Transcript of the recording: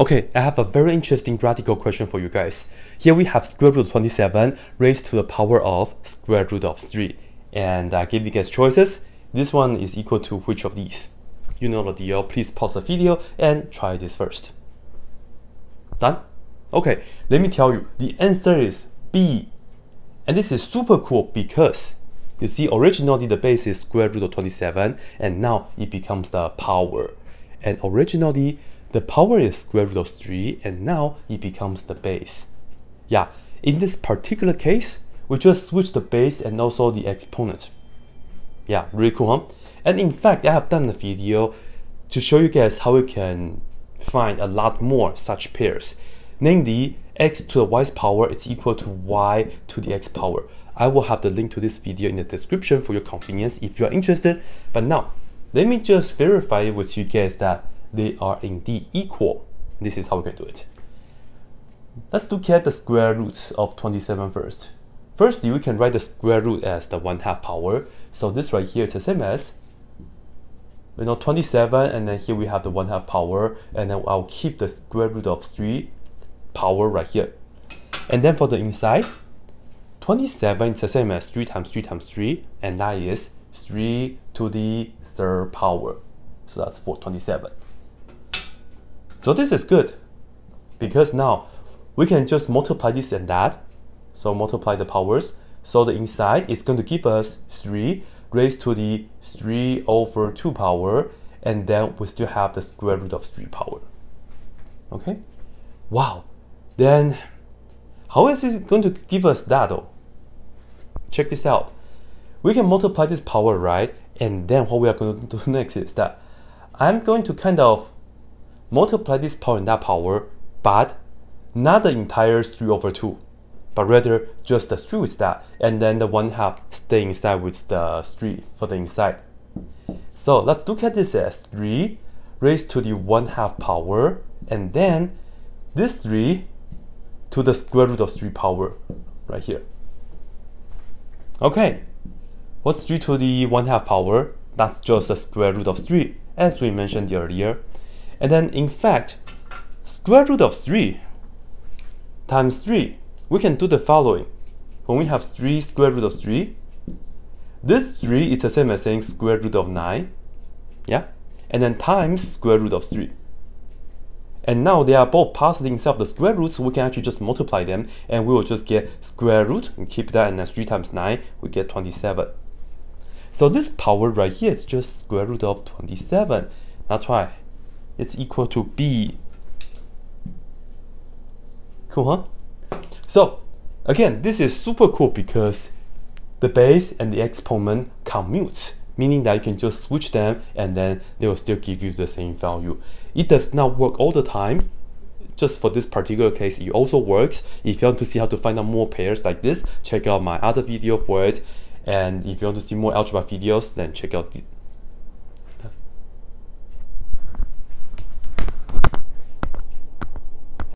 Okay, I have a very interesting radical question for you guys. Here we have square root of 27 raised to the power of square root of 3. And I give you guys choices. This one is equal to which of these? You know the deal. Please pause the video and try this first. Done? Okay, let me tell you. The answer is B. And this is super cool because you see originally the base is square root of 27 and now it becomes the power. And originally the power is square root of 3 and now it becomes the base. Yeah, in this particular case, we just switch the base and also the exponent. Yeah, really cool, huh? And in fact, I have done a video to show you guys how you can find a lot more such pairs. Namely, x to the y's power is equal to y to the x power. I will have the link to this video in the description for your convenience if you are interested. But now, let me just verify with you guys that they are indeed equal. This is how we can do it. Let's look at the square root of 27 first. Firstly, we can write the square root as the 1 half power. So this right here is the same as you know 27 and then here we have the 1 half power and then I'll keep the square root of 3 power right here. And then for the inside, 27 is the same as 3 times 3 times 3 and that is 3 to the third power. So that's 427. So this is good because now we can just multiply this and that. So multiply the powers. So the inside is going to give us 3 raised to the 3 over 2 power and then we still have the square root of 3 power. Okay? Wow. Then how is it going to give us that though? Check this out. We can multiply this power, right? And then what we are going to do next is that I'm going to kind of multiply this power and that power, but not the entire 3 over 2, but rather just the 3 with that, and then the 1 half stay inside with the 3 for the inside. So let's look at this as 3 raised to the 1 half power, and then this 3 to the square root of 3 power right here. Okay, what's 3 to the 1 half power? That's just the square root of 3, as we mentioned earlier. And then in fact, square root of 3 times 3, we can do the following. When we have 3 square root of 3, this 3 is the same as saying square root of 9, yeah? And then times square root of 3. And now they are both positive inside of the square root, so we can actually just multiply them, and we will just get square root, and keep that, and then 3 times 9, we get 27. So this power right here is just square root of 27. That's why it's equal to b. Cool, huh? So, again, this is super cool because the base and the exponent commute, meaning that you can just switch them and then they will still give you the same value. It does not work all the time. Just for this particular case, it also works. If you want to see how to find out more pairs like this, check out my other video for it. And if you want to see more algebra videos, then check out the